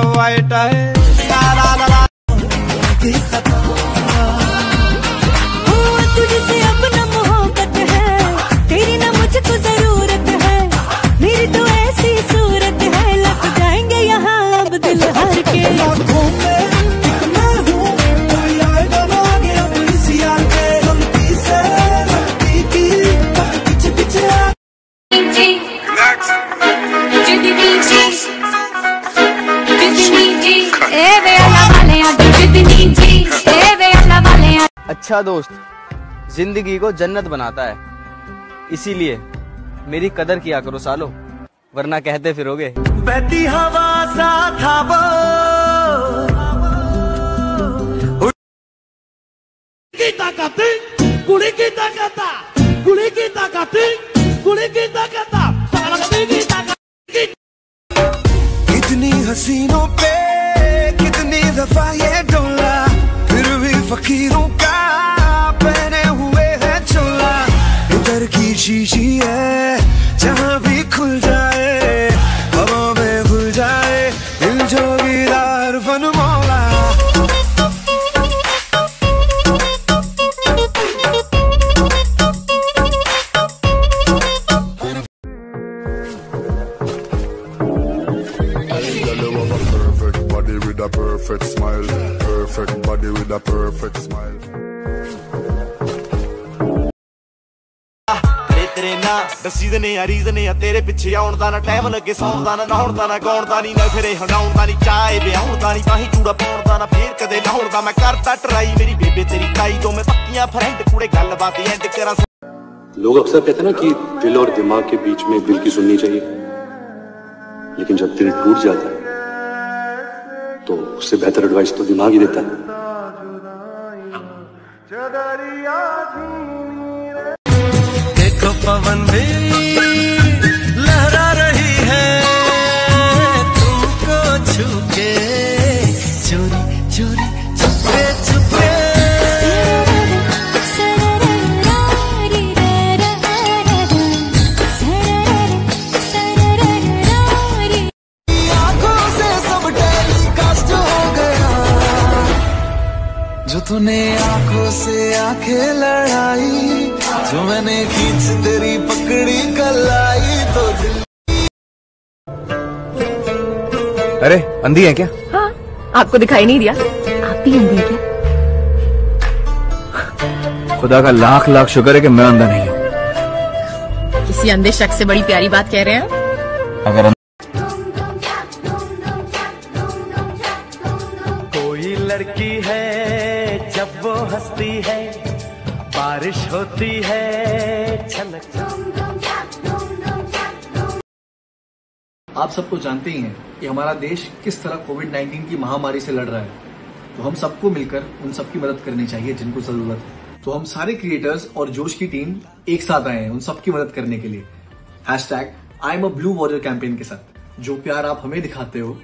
हुआ अच्छा दोस्त ज़िंदगी को जन्नत बनाता है। इसीलिए मेरी कदर किया करो सालो वरना कहते फिरोगे। बहती हवा सा था वो की ताकत कुड़ी की ताकत कुड़ी की ताकत कुड़ी की ताकत। कितनी हसीनों पे perfect smile. Perfect body with a perfect smile. ਤੇਰੇ ਤੇਰੇ ਨਾ ਦੱਸੀ ਦਨੇ ਆ ਰੀਜ਼ਨ ਆ ਤੇਰੇ ਪਿੱਛੇ ਆਉਣ ਦਾ ਨਾ ਟਾਈਮ ਲੱਗੇ ਸੌਣ ਦਾ ਨਾ ਨਹਾਉਣ ਦਾ ਨਾ ਗਾਉਣ ਦਾ ਨਹੀਂ ਨਾ ਫਿਰੇ ਹੰਡਾਉਣ ਦਾ ਨਹੀਂ ਚਾਹੇ ਵਿਆਹੁਣ ਦਾ ਨਹੀਂ ਬਾਹੀ ਚੂੜਾ ਪਾਉਣ ਦਾ ਨਾ ਫੇਰ ਕਦੇ ਲਾਉਣ ਦਾ ਮੈਂ ਕਰਦਾ ਟਰਾਈ ਮੇਰੀ ਬੇਬੇ ਤੇਰੀ ਤਾਈ ਤੋਂ ਮੈਂ ਪੱਕੀਆਂ ਫਰੈਂਡ ਕੁੜੇ ਗੱਲਬਾਤ ਐਂਡ ਕਰਾਂ लोग अक्सर कहते हैं ना कि दिल और दिमाग के बीच में दिल की सुननी चाहिए लेकिन जब दिल टूट जाता है तो उससे बेहतर एडवाइस तो दिमाग ही देता है। देखो पवन भी जो तूने आँखों से आँखें लड़ाई जो मैंने खींच तेरी पकड़ी कलाई तो दिल। अरे अंधी है क्या? हाँ आपको दिखाई नहीं दिया। आप भी अंधे हैं क्या? खुदा का लाख लाख शुक्र है कि मैं अंधा नहीं हूँ। किसी अंधे शख्स से बड़ी प्यारी बात कह रहे हैं अगर हंसती है, बारिश होती है, छलक। आप सबको जानते ही हैं कि हमारा देश किस तरह कोविड 19 की महामारी से लड़ रहा है। तो हम सबको मिलकर उन सबकी मदद करनी चाहिए जिनको ज़रूरत है। तो हम सारे क्रिएटर्स और जोश की टीम एक साथ आए हैं उन सबकी मदद करने के लिए। Hashtag I am a blue warrior campaign के साथ। जो प्यार आप हमें दिखाते हो,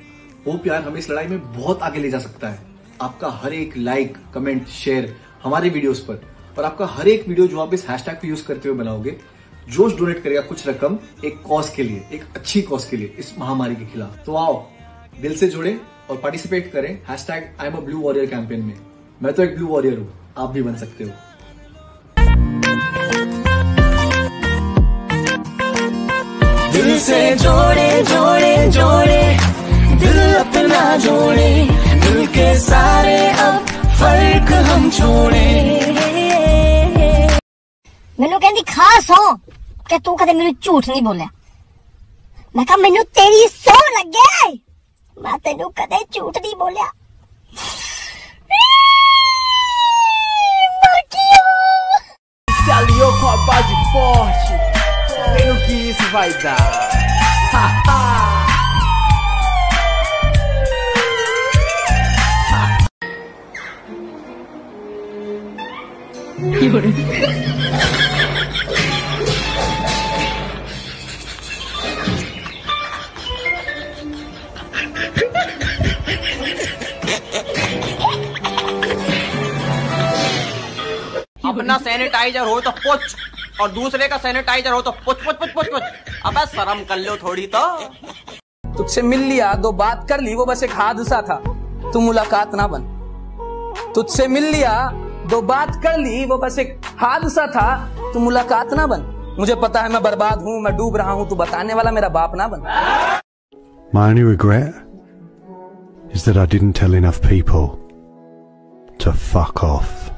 वो प्यार हमें इस लड़ाई में बहुत आगे ले जा सकता है। आपका हर एक लाइक कमेंट शेयर हमारे वीडियोस पर। और आपका हर एक वीडियो जो आप इस हैशटैग को यूज़ करते हुए बनाओगे, जोश डोनेट करेगा कुछ रकम एक कॉज के लिए, एक अच्छी कॉज के लिए, इस महामारी के खिलाफ। तो आओ, दिल से जुड़े और पार्टिसिपेट करें hashtag I am a blue warrior campaign में। मैं तो एक ब्लू वॉरियर हूँ, आप भी बन सकते हो। दिल से जोड़े जोड़े जोड़े, दिल अपना जोड़े। के सारे अब फर्क हम छोड़े ਮੈਨੂੰ ਕਹਿੰਦੀ ਖਾਸ ਹੋ ਕਿ ਤੂੰ ਕਦੇ ਮੈਨੂੰ ਝੂਠ ਨਹੀਂ ਬੋਲਿਆ ਮੈਂ ਕਿਹਾ ਮੈਨੂੰ ਤੇਰੀ ਸੌ ਲੱਗੇ ਮੈਂ ਤੈਨੂੰ ਕਦੇ ਝੂਠ ਨਹੀਂ ਬੋਲਿਆ Se aliou com a base forte. Vem o que isso vai dar. अपना सैनिटाइजर हो तो पोच और दूसरे का सैनिटाइजर हो तो पुछ पुछ पुछ पुछ पुछ अबे शर्म कर लो थोड़ी तो। तुझसे मिल लिया दो बात कर ली वो बस एक हादसा था। तू मुलाकात ना बन। तुझसे मिल लिया दो बात कर ली वो बस एक हादसा था। तू मुलाकात ना बन। मुझे पता है मैं बर्बाद हूँ मैं डूब रहा हूँ तू बताने वाला मेरा बाप ना बन। My only regret is that I didn't tell enough people to fuck off.